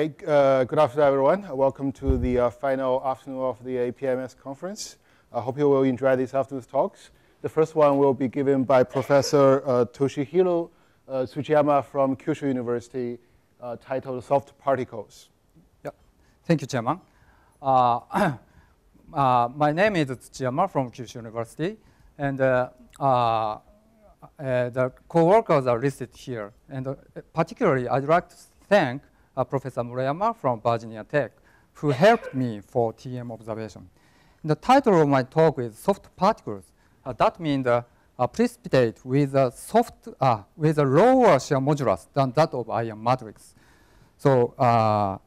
Okay, uh, good afternoon, everyone. Welcome to the uh, final afternoon of the APMS conference. I hope you will enjoy this afternoon's talks. The first one will be given by Professor uh, Toshihiro uh, Tsuchiyama from Kyushu University, uh, titled Soft Particles. Yeah. Thank you, Chairman. Uh, my name is Tsuchiyama from Kyushu University, and the co-workers are listed here. And particularly, I'd like to thank uh, Professor Murayama from Virginia Tech, who helped me for TM observation. The title of my talk is soft particles. Uh, that means uh, a precipitate with a soft, uh, with a lower shear modulus than that of iron matrix. So uh,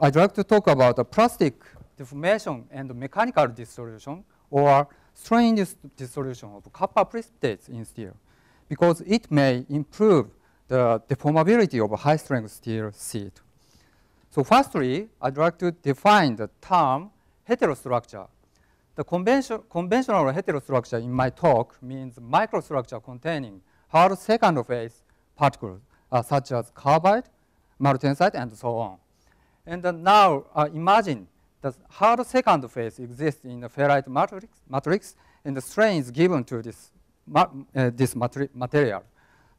I'd like to talk about the plastic deformation and mechanical dissolution or strain dissolution of copper precipitates in steel because it may improve the deformability of high-strength steel sheet. So firstly, I'd like to define the term heterostructure. The convention, conventional heterostructure in my talk means microstructure containing hard second phase particles, uh, such as carbide, martensite, and so on. And uh, now uh, imagine the hard second phase exists in the ferrite matrix, matrix and the strain is given to this, uh, this material.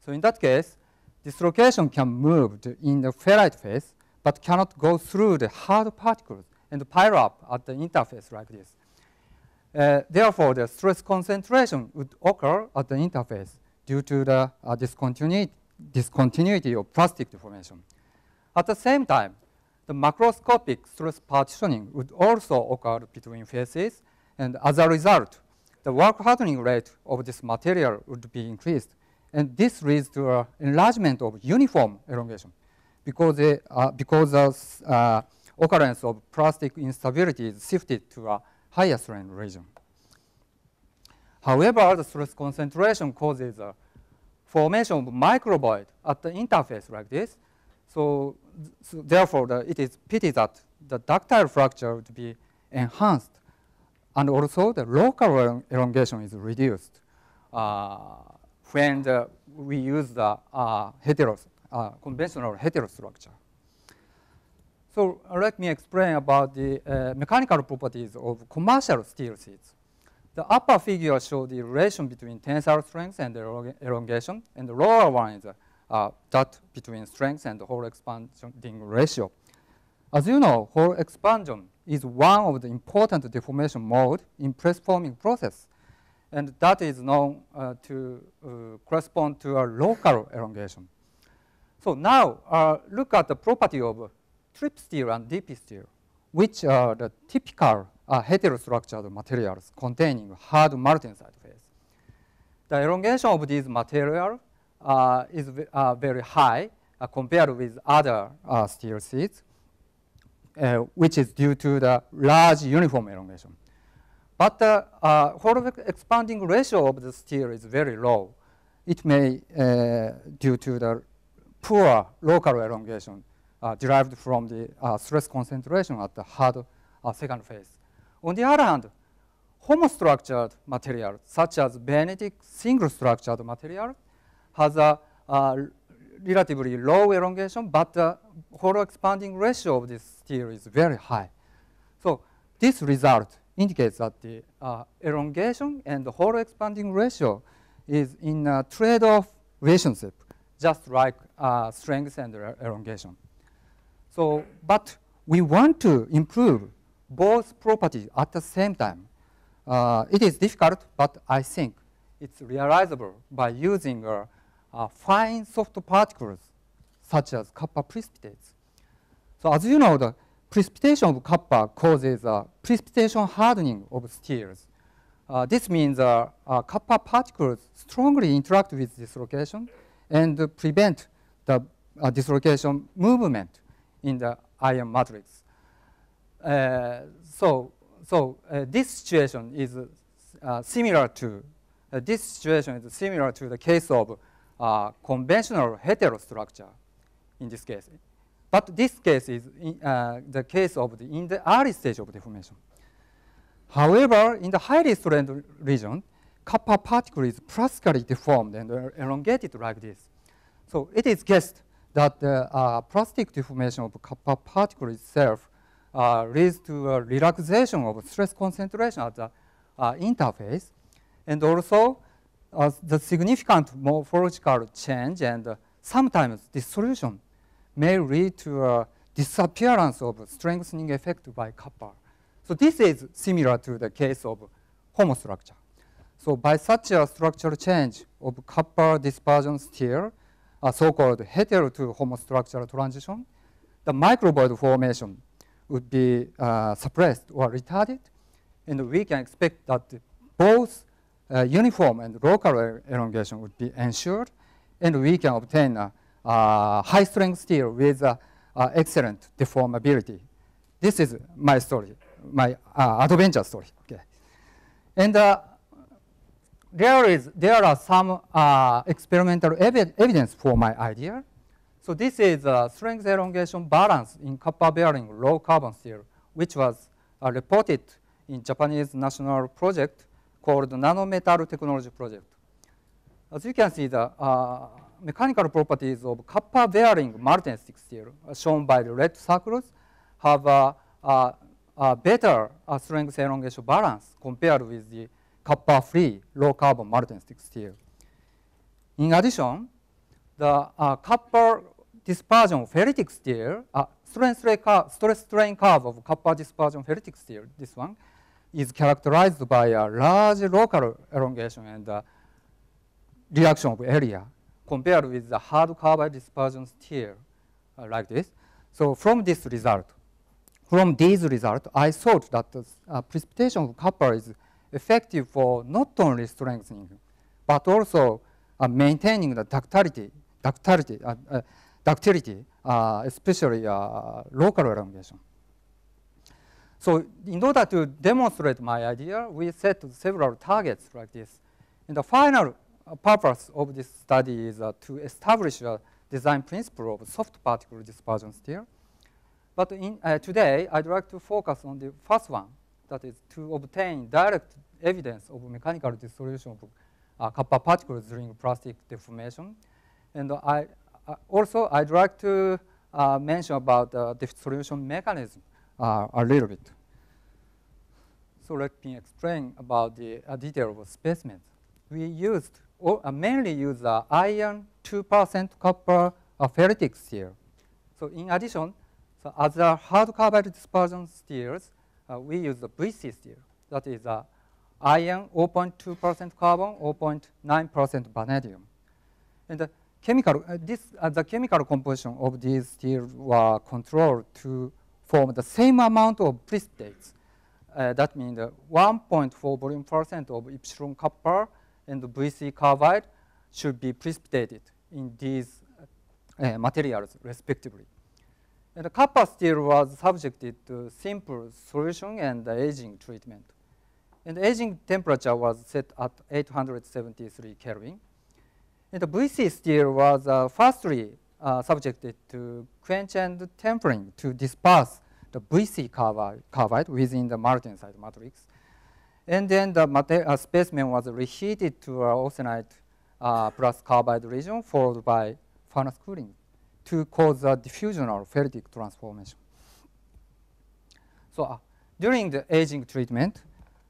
So in that case, dislocation can move in the ferrite phase, but cannot go through the hard particles and pile up at the interface like this. Uh, therefore, the stress concentration would occur at the interface due to the uh, discontinuity, discontinuity of plastic deformation. At the same time, the macroscopic stress partitioning would also occur between phases, and as a result, the work hardening rate of this material would be increased and this leads to an enlargement of uniform elongation because, they, uh, because the uh, occurrence of plastic instability is shifted to a higher strain region. However, the stress concentration causes a formation of microvoid at the interface like this. So, so therefore, the, it is pity that the ductile fracture would be enhanced and also the local elongation is reduced. Uh, when the, we use the uh, heteros, uh, conventional heterostructure. So uh, let me explain about the uh, mechanical properties of commercial steel sheets. The upper figure shows the relation between tensile strength and elongation, and the lower one is uh, that between strength and hole expanding ratio. As you know, hole expansion is one of the important deformation mode in press forming process and that is known uh, to uh, correspond to a local elongation. So now uh, look at the property of TRIP steel and DP steel, which are the typical uh, heterostructured materials containing hard martensite phase. The elongation of these materials uh, is uh, very high compared with other steel sheets, which is due to the large uniform elongation. But the uh, hole expanding ratio of the steel is very low. It may, uh, due to the poor local elongation uh, derived from the uh, stress concentration at the hard uh, second phase. On the other hand, homostructured material, such as magnetic single structured material, has a relatively low elongation, but the hole expanding ratio of this steel is very high. So this result indicates that the uh, elongation and the hole expanding ratio is in a trade-off relationship, just like uh, strength and elongation. So, but we want to improve both properties at the same time. Uh, it is difficult, but I think it's realizable by using uh, uh, fine soft particles such as copper precipitates. So as you know, the precipitation of copper causes uh, precipitation hardening of steels. Uh, this means uh, uh, copper particles strongly interact with dislocation and prevent the uh, dislocation movement in the iron matrix. Uh, so, so this situation is similar to this situation is similar to the case of conventional heterostructure in this case. But this case is in, uh, the case of the, in the early stage of deformation. However, in the highly strained region, copper particle is plastically deformed and elongated like this. So it is guessed that the uh, plastic deformation of copper particle itself uh, leads to a relaxation of stress concentration at the uh, interface, and also uh, the significant morphological change and uh, sometimes dissolution may lead to a disappearance of strengthening effect by copper. So this is similar to the case of homostructure. So by such a structural change of copper dispersion stir, a so-called hetero to homostructural transition, the microvoid formation would be uh, suppressed or retarded, and we can expect that both uh, uniform and local elongation would be ensured, and we can obtain a high strength steel with uh, excellent deformability. This is my story, my uh, adventure story. Okay. And uh, there is there are some uh, experimental evi evidence for my idea. So this is a strength elongation balance in copper bearing low carbon steel, which was uh, reported in Japanese national project called Nanometal Technology Project. As you can see, the uh, mechanical properties of copper bearing martensitic steel, shown by the red circles, have a, a, a better strength elongation balance compared with the copper-free low-carbon martensitic steel. In addition, the uh, dispersion ferritic steel, uh, stress, stress strain curve of copper dispersion ferritic steel, this one, is characterized by a large local elongation and uh, reduction of area compared with the hard carbide dispersion steel uh, like this. So from this result, from these results, I thought that the uh, precipitation of copper is effective for not only strengthening, but also uh, maintaining the ductility, ductility, uh, uh, ductility uh, especially local elongation. So in order to demonstrate my idea, we set several targets like this. And the final purpose of this study is uh, to establish a design principle of soft particle dispersion steel. But in, today, I'd like to focus on the first one, that is to obtain direct evidence of mechanical dissolution of uh, copper particles during plastic deformation. And I, uh, also, I'd like to uh, mention about the dissolution mechanism uh, a little bit. So let me explain about the uh, detail of specimens. We used, uh, mainly use the iron 2% copper ferritic steel. So in addition, so as a hard carbide dispersion steels, we use the VC steel. That is a iron 0.2% carbon, 0.9% vanadium. And the chemical, uh, this, uh, the chemical composition of these steels were controlled to form the same amount of precipitates. Uh, that means 1.4 volume percent of epsilon copper and the VC carbide should be precipitated in these uh, materials respectively. And the copper steel was subjected to simple solution and aging treatment. And aging temperature was set at 873 Kelvin. And the VC steel was uh, firstly uh, subjected to quench and tempering to disperse the VC carbide, within the martensite matrix. And then the uh, specimen was reheated to a austenite uh, plus carbide region followed by furnace cooling to cause a diffusional ferritic transformation. So uh, during the aging treatment,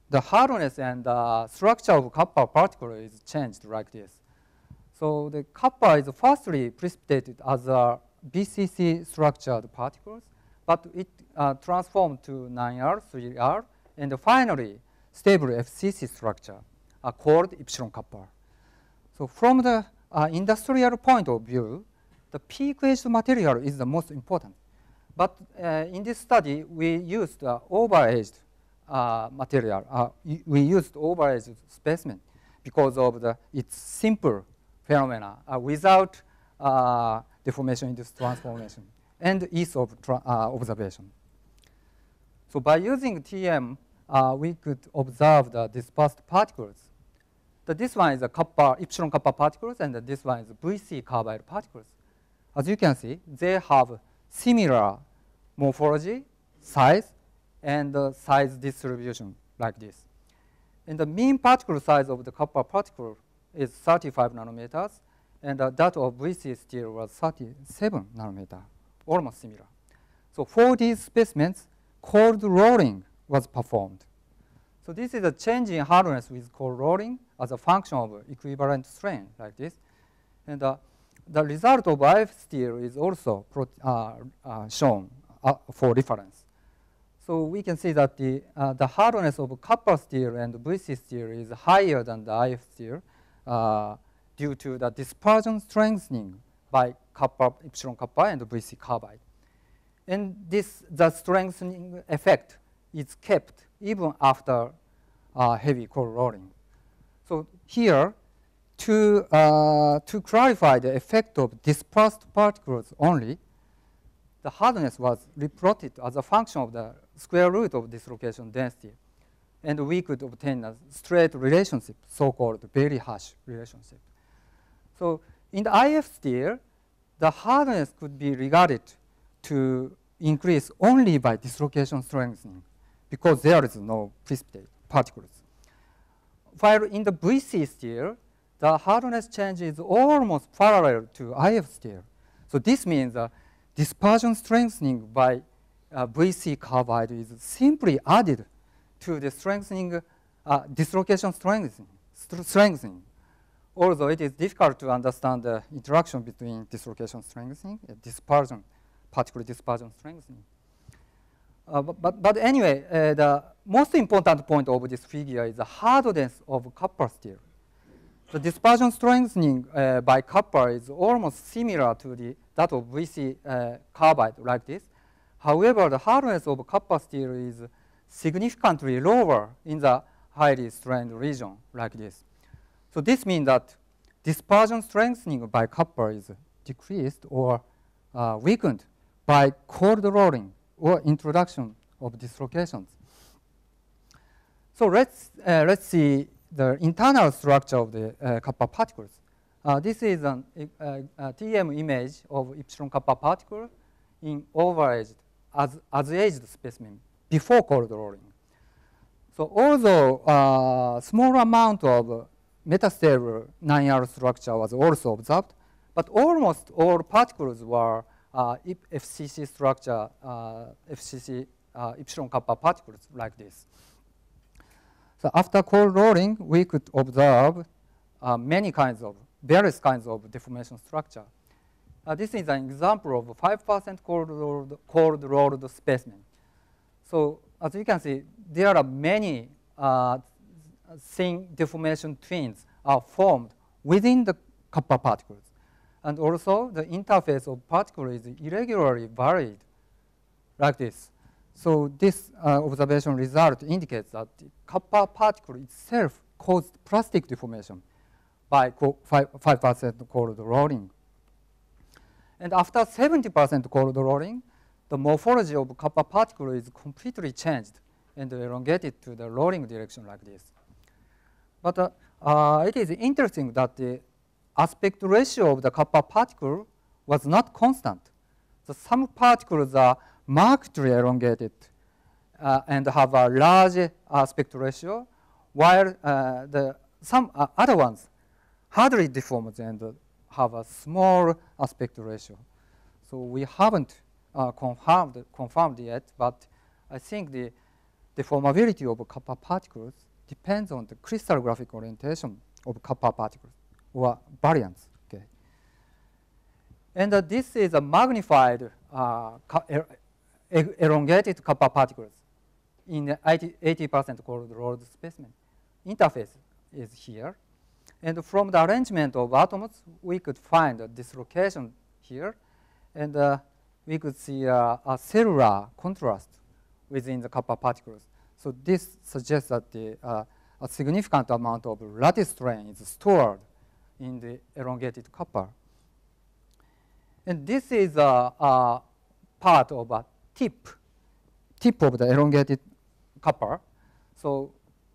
the hardness and the structure of copper particle is changed like this. So the copper is firstly precipitated as a BCC structured particles, but it uh, transformed to 9R, 3R, and finally stable FCC structure are called epsilon copper. So from the uh, industrial point of view, the peak-aged material is the most important. But uh, in this study, we used uh, over-aged uh, material. Uh, we used over-aged specimen because of the, its simple phenomena uh, without uh, deformation-induced transformation and ease of uh, observation. So by using TM, uh, we could observe the dispersed particles. So this one is a copper, epsilon copper particles, and this one is VC carbide particles. As you can see, they have similar morphology, size, and the size distribution like this. And the mean particle size of the copper particle is 35 nanometers, and uh, that of VC steel was 37 nanometer, almost similar. So for these specimens, cold rolling was performed. So this is a change in hardness with cold rolling as a function of equivalent strain like this. And uh, the result of IF steel is also uh, uh, shown uh, for reference. So we can see that the, uh, the hardness of copper steel and VC steel is higher than the IF steel uh, due to the dispersion strengthening by copper, epsilon copper and VC carbide. And this, the strengthening effect is kept even after uh, heavy cold rolling. So here, to, uh, to clarify the effect of dispersed particles only, the hardness was replotted as a function of the square root of dislocation density. And we could obtain a straight relationship, so-called Bailey-Hirsch relationship. So in the IF steel, the hardness could be regarded to increase only by dislocation strengthening because there is no precipitate particles. While in the VC steel, the hardness change is almost parallel to IF steel. So this means uh, dispersion strengthening by uh, VC carbide is simply added to the strengthening, uh, dislocation strengthening, strengthening. Although it is difficult to understand the interaction between dislocation strengthening and dispersion, particular dispersion strengthening. Uh, but, but, anyway, uh, the most important point of this figure is the hardness of copper steel. The dispersion strengthening uh, by copper is almost similar to the, that of VC uh, carbide like this. However, the hardness of copper steel is significantly lower in the highly strained region like this. So this means that dispersion strengthening by copper is decreased or uh, weakened by cold rolling or introduction of dislocations. So let's, uh, let's see the internal structure of the uh, copper particles. Uh, this is an, uh, a TM image of epsilon copper particle in overaged, as, as aged specimen before cold rolling. So although uh, small amount of metastable 9R structure was also observed, but almost all particles were uh, FCC structure, uh, FCC uh, epsilon copper particles like this. So after cold rolling, we could observe many kinds of, various kinds of deformation structure. This is an example of 5% cold rolled, cold rolled specimen. So as you can see, there are many thin deformation twins are formed within the copper particles. And also, the interface of particle is irregularly varied, like this. So this uh, observation result indicates that the copper particle itself caused plastic deformation by 5% cold rolling. And after 70% cold rolling, the morphology of copper particle is completely changed and elongated to the rolling direction like this. But uh, uh, it is interesting that the aspect ratio of the copper particle was not constant. So some particles are markedly elongated uh, and have a large aspect ratio, while uh, the, some uh, other ones hardly deformed and have a small aspect ratio. So we haven't uh, confirmed, confirmed yet, but I think the deformability of copper particles depends on the crystallographic orientation of copper particles or variance. Okay. And uh, this is a magnified uh, elongated copper particles in 80% cold rolled specimen. Interface is here. And from the arrangement of atoms, we could find a dislocation here. And uh, we could see a cellular contrast within the copper particles. So this suggests that the, uh, a significant amount of lattice strain is stored in the elongated copper. And this is a, a part of a tip, tip of the elongated copper. So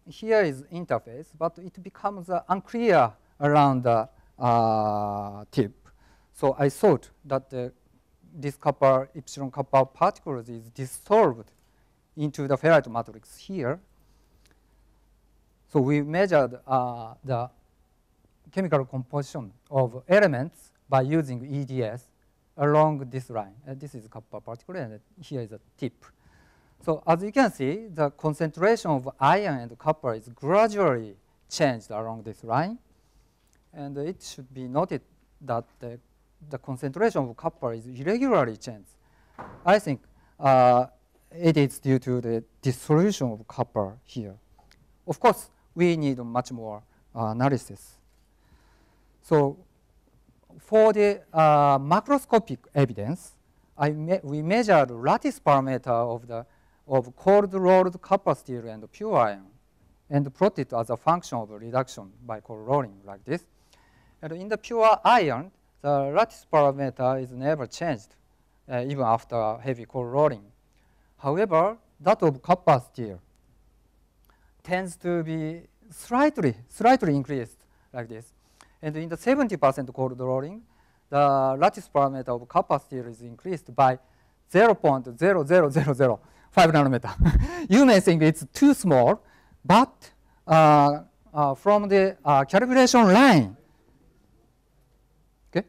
here is interface, but it becomes uh, unclear around the uh, tip. So I thought that the, this copper, epsilon copper particles is dissolved into the ferrite matrix here. So we measured uh, the chemical composition of elements by using EDS along this line. And this is copper particle, and here is a tip. So as you can see, the concentration of iron and copper is gradually changed along this line. And it should be noted that the, the concentration of copper is irregularly changed. I think uh, it is due to the dissolution of copper here. Of course, we need much more uh, analysis. So for the uh, macroscopic evidence, me we measured lattice parameter of the of cold rolled copper steel and pure iron and plotted as a function of reduction by cold rolling like this. And in the pure iron, the lattice parameter is never changed uh, even after heavy cold rolling. However, that of copper steel tends to be slightly, slightly increased like this. And in the 70% cold rolling, the lattice parameter of copper steel is increased by 0.0000 5 nanometer. you may think it's too small, but uh, uh, from the uh, calculation line, okay,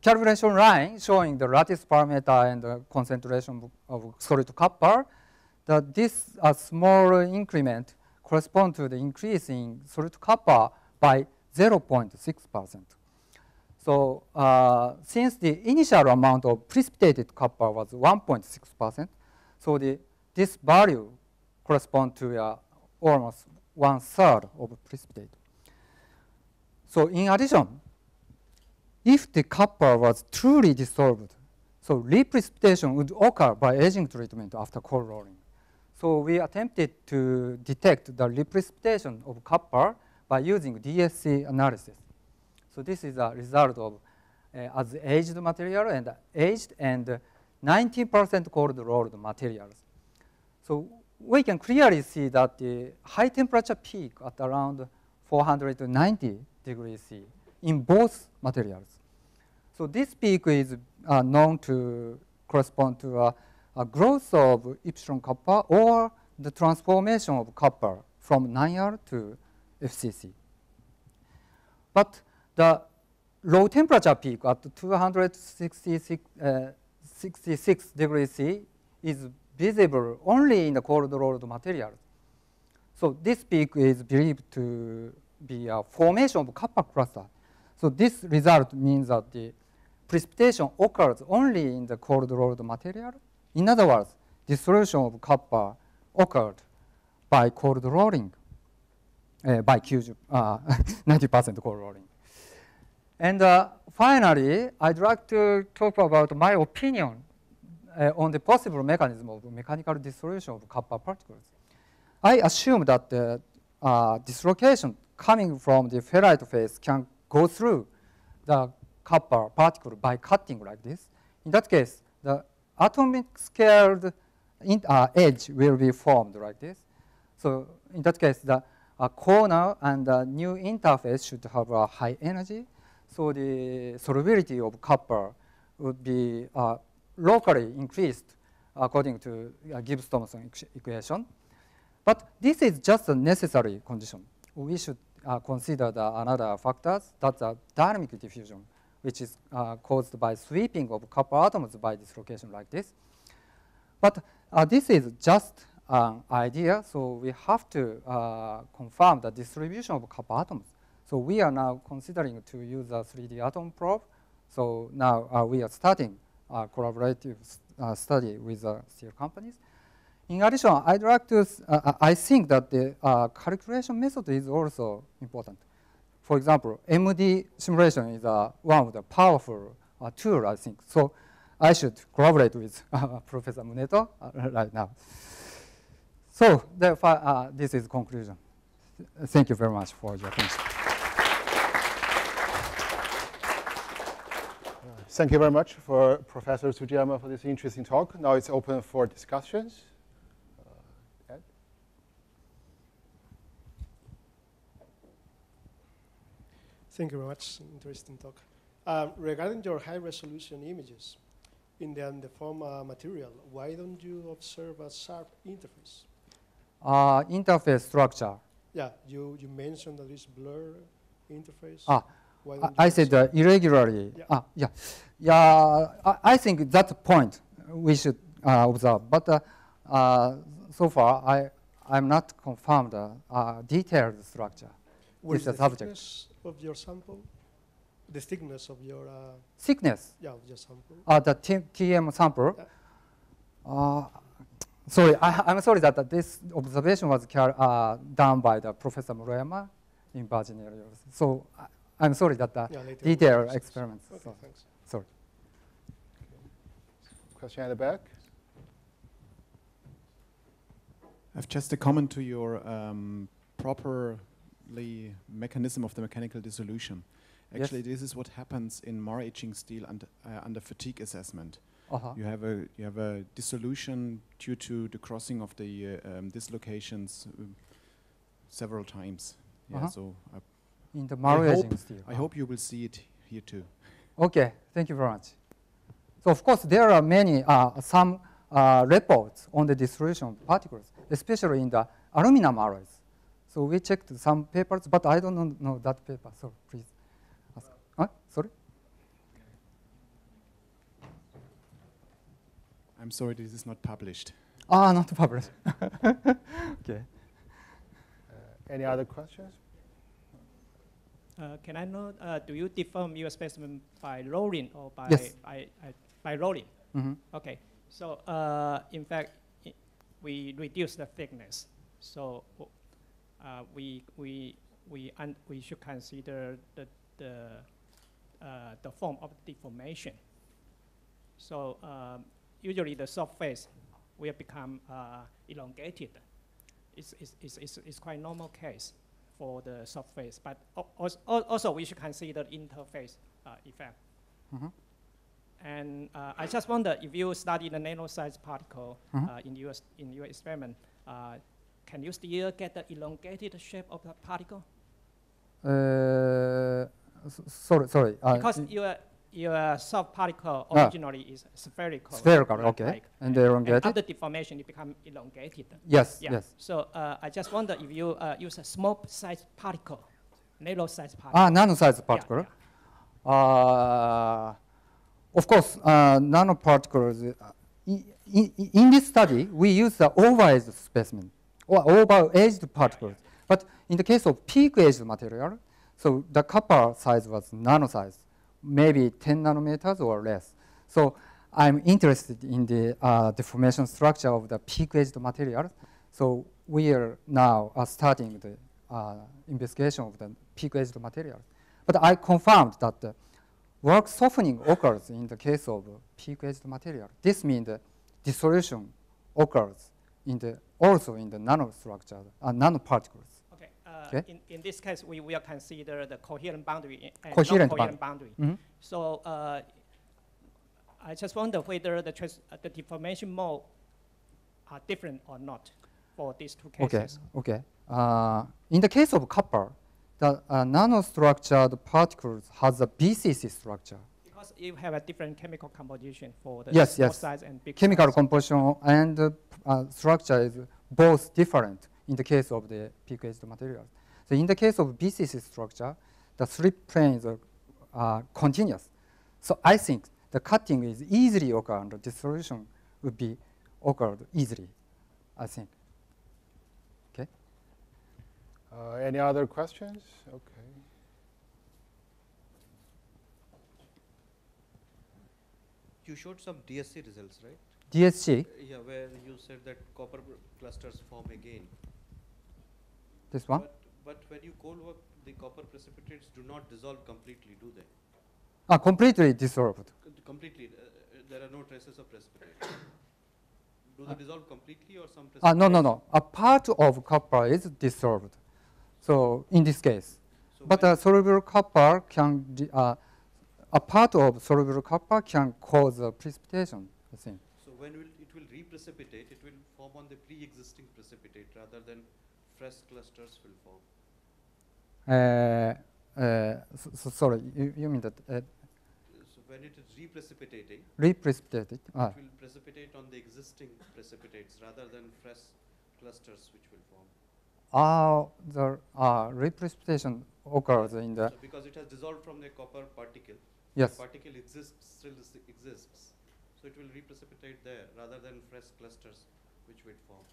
calculation line showing the lattice parameter and the concentration of solid copper, that this uh, small increment corresponds to the increase in solid copper by 0.6%. So uh, since the initial amount of precipitated copper was 1.6%, so the, this value corresponds to uh, almost one third of precipitate. So in addition, if the copper was truly dissolved, so reprecipitation would occur by aging treatment after cold rolling. So we attempted to detect the reprecipitation of copper by using DSC analysis. So this is a result of uh, as aged material and aged and 19% cold rolled materials. So we can clearly see that the high temperature peak at around 490 degrees C in both materials. So this peak is uh, known to correspond to a, a, growth of epsilon copper or the transformation of copper from 9R to FCC. But the low temperature peak at 266 uh, 66 degrees C is visible only in the cold rolled materials. So this peak is believed to be a formation of copper cluster. So this result means that the precipitation occurs only in the cold rolled material. In other words, dissolution of copper occurred by cold rolling, by 90% uh, cold rolling. And uh, finally, I'd like to talk about my opinion uh, on the possible mechanism of mechanical dissolution of copper particles. I assume that the uh, dislocation coming from the ferrite phase can go through the copper particle by cutting like this. In that case, the atomic scaled in, uh, edge will be formed like this. So in that case, the uh, corner and the new interface should have a high energy so the solubility of copper would be uh, locally increased according to uh, Gibbs-Thomson equation. But this is just a necessary condition. We should uh, consider the another factors, that's a dynamic diffusion, which is uh, caused by sweeping of copper atoms by dislocation like this. But uh, this is just an idea, so we have to uh, confirm the distribution of copper atoms. So we are now considering to use a 3D atom probe. So now uh, we are starting a collaborative uh, study with uh, steel companies. In addition, I'd like to, uh, uh, I think that the calculation method is also important. For example, MD simulation is one of the powerful uh, I think. So I should collaborate with Professor Muneto right now. So therefore, this is conclusion. Thank you very much for your attention. Thank you very much for Professor Tsuchiyama for this interesting talk. Now it's open for discussions. Uh, Thank you very much. Interesting talk. Um, regarding your high resolution images in the undeformed uh, material, why don't you observe a sharp interface? Uh, interface structure. Yeah, you, you mentioned that it's blur interface? Ah, I- I said uh, irregularly. Yeah. Ah, yeah, yeah. I, I think that's a point we should uh, observe. But uh, uh, so far, I I'm not confirmed uh, uh, detailed structure. What is the the subject. thickness of your sample? The thickness of your uh, Thickness. yeah of your sample. Uh, the T- TM sample. Yeah. Sorry, I, I'm sorry that this observation was car- uh, done by the Professor Murayama in Virginia. So I, I'm sorry that the Yeah, detailed Yes, yes. experiments. Okay, So, thanks. sorry. Question at the back. I've just a comment to your um, properly mechanism of the mechanical dissolution. Yes. Actually, this is what happens in maraging steel und, uh, under fatigue assessment. Uh-huh. You have a you have a dissolution due to the crossing of the uh, um, dislocations um, several times. Yeah, Uh-huh. so I, In the Maru hope- steel. I hope you will see it here too. Okay, thank you very much. So of course there are many, uh, some uh, reports on the dissolution of particles, especially in the aluminum alloys. So we checked some papers, but I don't know, that paper, so please ask. Huh? Sorry? I'm sorry, this is not published. Ah, not published. okay. Any other questions? Uh, Can I know, uh, do you deform your specimen by rolling or by? Yes. by- by- By rolling? hmm Okay. So, uh, in fact, i- we reduce the thickness. So, uh, we, we, we, un- we should consider the, the, uh, the form of deformation. So, um, usually the surface will become uh, elongated. It's, it's, it's, it's, it's quite normal case for the surface, but al- als- al- also we should consider the interface uh, effect. Mhm. And uh, I just wonder if you study the nano-sized particle Mhm. uh, in your in your experiment, uh, can you still get the elongated shape of the particle? Uh, sorry, sorry. Uh, because your your soft particle Ah. originally is spherical. spherical, right, okay. like, and they elongated? And after deformation, it become elongated. yes, Yeah. yes. So uh, I just wonder if you uh, use a small size particle, narrow size particle. Ah, nano-sized particle. yeah. Uh, of course, uh, nanoparticles. Uh, in, in, in this study, we use the over-aged specimen or over-aged particles. But in the case of peak-aged material, so the copper size was nano-size, maybe 10 nanometers or less. So I'm interested in the uh, deformation structure of the peak-aged material. So we are now uh, starting the uh, investigation of the peak-aged material. But I confirmed that the work softening occurs in the case of peak-aged material. This means the dissolution occurs in the also in the nanostructure, uh, nanoparticles. Okay. Uh, Okay. In, in this case, we will consider the coherent boundary and Coherent non-coherent boundary. Mhm. So uh, I just wonder whether the, uh, the deformation mode are different or not for these two cases. okay. Uh, in the case of copper, the uh, nanostructured particles has a BCC structure. Because you have a different chemical composition for the Yes, yes. size and big Chemical size. composition and uh, structure is both different in the case of the peak-aged materials. So in the case of BCC structure, the three planes are uh, continuous. So I think the cutting is easily occur and the dissolution would be occurred easily, I think. Okay. Uh, any other questions? Okay. You showed some DSC results, right? DSC, Yeah, where you said that copper clusters form again. This one. But, but when you cold work, the copper precipitates do not dissolve completely, do they? Ah, completely dissolved. Completely, uh, uh, there are no traces of precipitate. Do they dissolve completely or some Ah, no, no, no. A part of copper is dissolved. So in this case, So but when- uh, soluble copper can, uh, a part of soluble copper can cause uh, precipitation, I think. So when will, it will reprecipitate, it will form on the pre-existing precipitate rather than fresh clusters will form. Uh, uh, so, so sorry, you, you mean that uh, So when it is reprecipitating, reprecipitated? Ah, it will precipitate on the existing precipitates rather than fresh clusters which will form. uh, the uh, reprecipitation occurs in the So because it has dissolved from the copper particle, yes. particle exists, still exists. So it will reprecipitate there rather than fresh clusters which would form.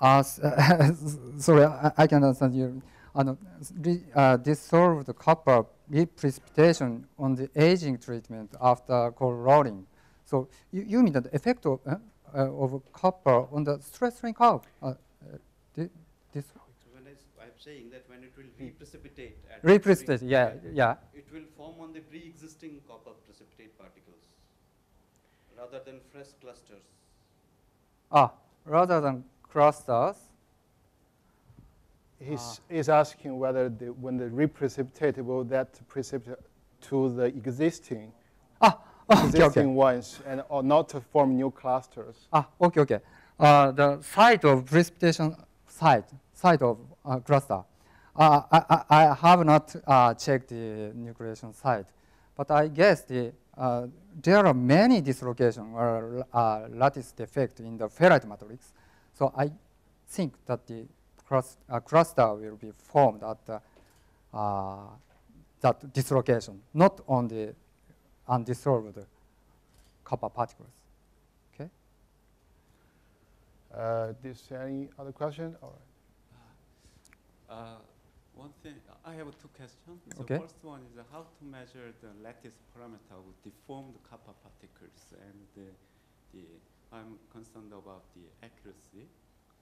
Uh, sorry, I, I can understand you. Uh, no, s- re, uh, dissolved copper reprecipitation on the aging treatment after cold rolling. So you, you mean the effect of, uh, uh, of copper on the stress strain curve? Thi- this So when I s- I'm saying that when it will reprecipitate at reprecipitate, pre- yeah, yeah. it will form on the pre-existing copper precipitate particles rather than fresh clusters. Ah, rather than clusters. He's, he's asking whether the, when the reprecipitate, will that precipitate to the existing, Ah, okay, existing okay. ones and or not to form new clusters? Ah, okay, okay. Uh, the site of precipitation site, site of uh, cluster. Uh, I, I, I have not uh, checked the nucleation site, but I guess the, uh, there are many dislocation or uh, lattice defect in the ferrite matrix. So I think that the crus- uh, cluster will be formed at the, uh, that dislocation, not on the undissolved copper particles. Okay. Uh, is there any other question? All right. Uh, one thing, I have two questions. Okay. The first one is uh, how to measure the lattice parameter of deformed copper particles, and the, the I'm concerned about the accuracy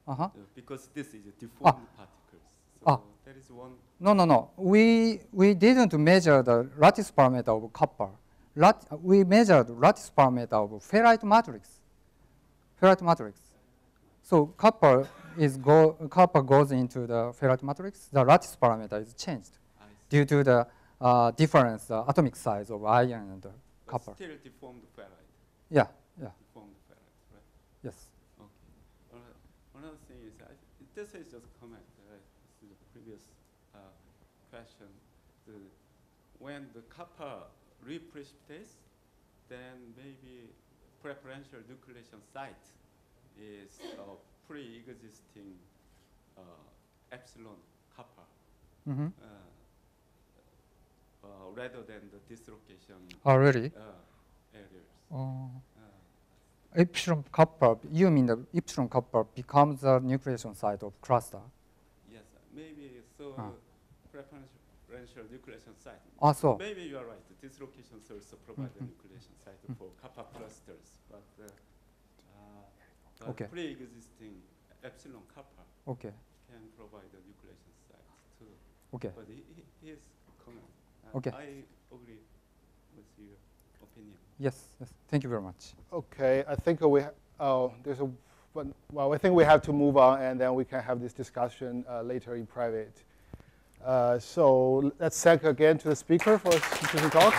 Uh-huh. uh, because this is a deformed particles. So Ah. there is one. No, no, no. We, we didn't measure the lattice parameter of copper. Lat, we measured lattice parameter of ferrite matrix. Ferrite matrix. So copper is go, copper goes into the ferrite matrix. The lattice parameter is changed due to the uh, difference, the atomic size of iron and copper. Still deformed ferrite. Yeah, yeah, Deformed ferrite, right? Yes. Okay. One other thing is, I, this is just comment, right? This is the previous uh, question. The, when the copper reprecipitates, then maybe preferential nucleation site is a pre-existing uh, epsilon copper Mm-hmm. uh, uh, rather than the dislocation Oh, really? uh, areas. Oh. Epsilon copper, you mean the epsilon copper becomes the nucleation site of cluster? Yes, maybe so Ah. preferential nucleation site. Also, Maybe you are right. The dislocation also provide the Mhm. nucleation site for copper clusters, but, uh, uh, Okay. pre-existing epsilon copper okay, can provide the nucleation site too. okay. But he, he, his comment. Uh, Okay. I agree with your opinion. Yes, yes. Thank you very much. Okay, I think we, ha- oh, there's a, one- well, I think we have to move on and then we can have this discussion uh, later in private. Uh, So let's thank again to the speaker for his interesting talk.